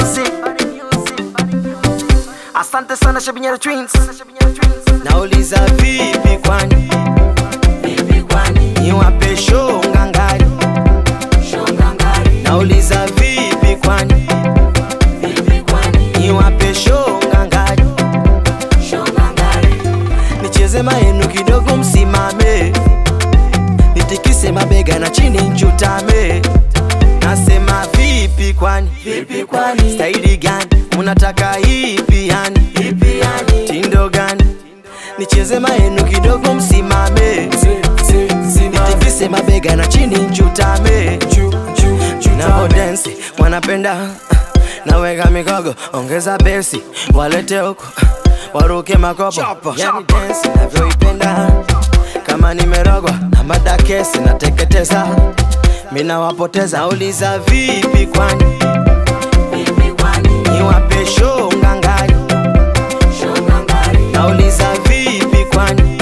music. Asante sana Shabinyaro Twins. Nauliza vipi kwani? Vipi kwani? Niwape show ngangari. Show ngangari. Nauliza vipi kwani? Vipi kwani? Niwape show ngangari. Show ngangari. Nicheze maenu kidogo msimame. Nitikise mabega na chini njutame vipi kwani? Vipi kwani? Staili gani? Unataka hipi yani? Hipi yani? Tindo gani? Nicheze maenu kidogo msimame. Nitikise mabega na chini nchutame navo densi wanapenda naweka mikogo ongeza besi walete huko waruke makopo. Yani densi navyoipenda kama nimerogwa na madakesi nateketeza minawapoteza nauliza vipi kwani? Niwape show ngangari nauliza vipi kwani?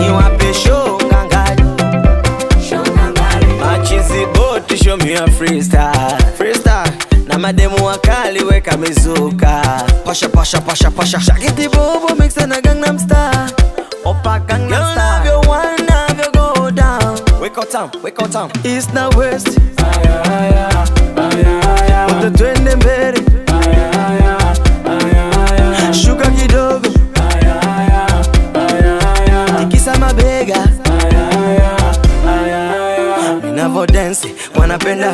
Niwape show ngangari machizi boti show me a freestyle. Freestyle. Na mademu wakali weka mizuka. Pasha pasha pasha pasha. Shakiti bobo mix time. East na west. Wote twende mbele shuka kidogo. Tikisa mabega. Densi wanapenda.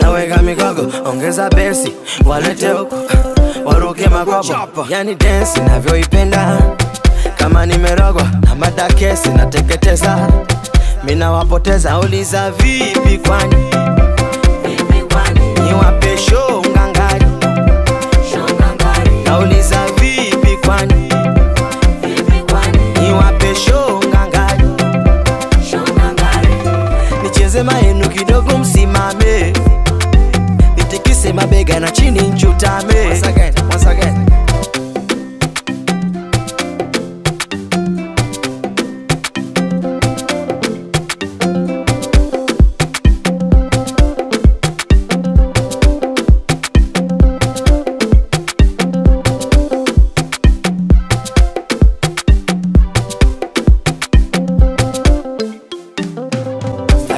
Naweka mikogo ongeza besi walete huko waruke makobo yani densi navyoipenda kama nimerogwa na madakesi nateketeza minawapoteza uliza vipi kwani? Niwape show ngangari. Nauliza vipi kwani? Niwape show ngangari. Nicheze maenu kidogo msimame. Nitikise mabega na chini nchutame once again, once again.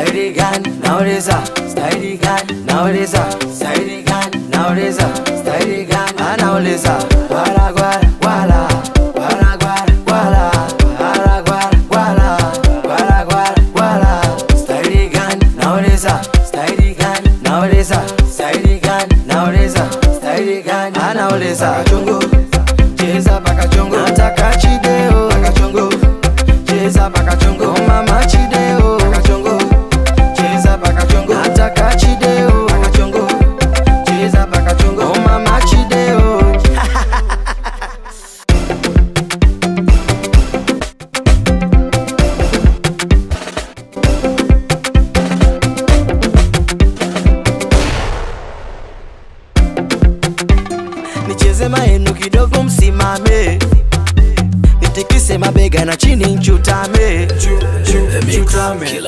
Saidi nauliza, nauliza, nauliza, anauliza, wala gwala wala anauliza, chungu, cheza baka chungu, nataka chide. Nicheze maenu kidogo msimame. Nitikise mabega na chini nchutame chutame